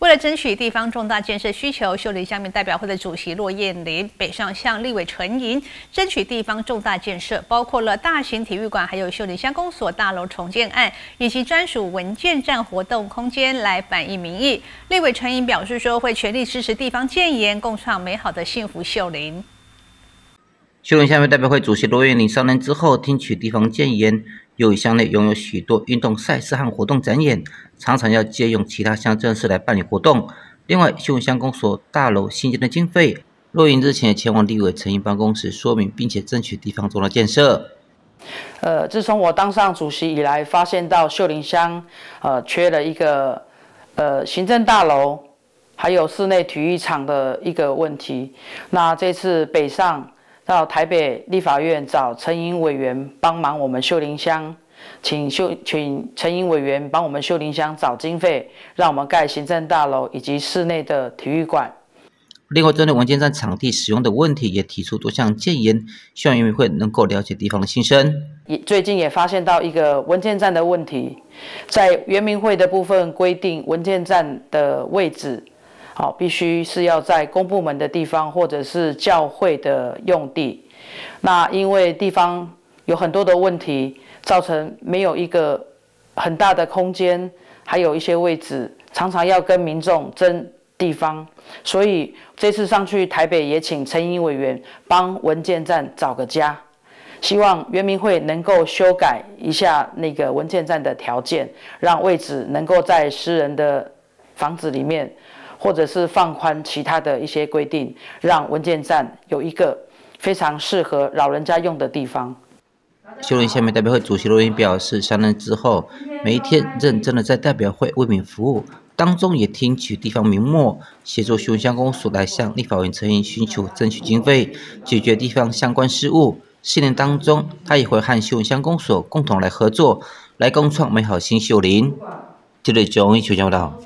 为了争取地方重大建设需求，秀林乡民代表会的主席骆燕林北上向立委陈营，争取地方重大建设，包括了大型体育馆，还有秀林乡公所大楼重建案，以及专属文件站活动空间来反映民意。立委陈营表示说，会全力支持地方建言，共创美好的幸福秀林。秀林乡民代表会主席骆燕林上任之后，听取地方建言。由于乡内拥有许多运动赛事和活动展演，常常要借用其他乡镇市来办理活动。另外，秀乡公所大楼新建的经费，若云日前前往立委陈英办公室说明，并且争取地方中的建设。呃，自从我当上主席以来，发现到秀林乡呃缺了一个呃行政大楼，还有室内体育场的一个问题。那这次北上。到台北立法院找陈英委员帮忙，我们秀林乡，请秀请陈英委员帮我们秀林乡找经费，让我们盖行政大楼以及室内的体育馆。另外，针对文件站场地使用的问题，也提出多项建言，希望园民会能够了解地方的心声。也最近也发现到一个文件站的问题，在园民会的部分规定，文件站的位置。好，必须是要在公部门的地方，或者是教会的用地。那因为地方有很多的问题，造成没有一个很大的空间，还有一些位置，常常要跟民众争地方。所以这次上去台北，也请陈英委员帮文件站找个家，希望原民会能够修改一下那个文件站的条件，让位置能够在私人的房子里面。或者是放宽其他的一些规定，让文件站有一个非常适合老人家用的地方。修林下面代表会主席罗云表示，上任之后，每一天认真的在代表会为民服务，当中也听取地方民末，协助修林乡公所来向立法委员陈英寻求争取经费，解决地方相关事务。四年当中，他也会和秀林乡公所共同来合作，来共创美好新秀林。这里中央新闻报道。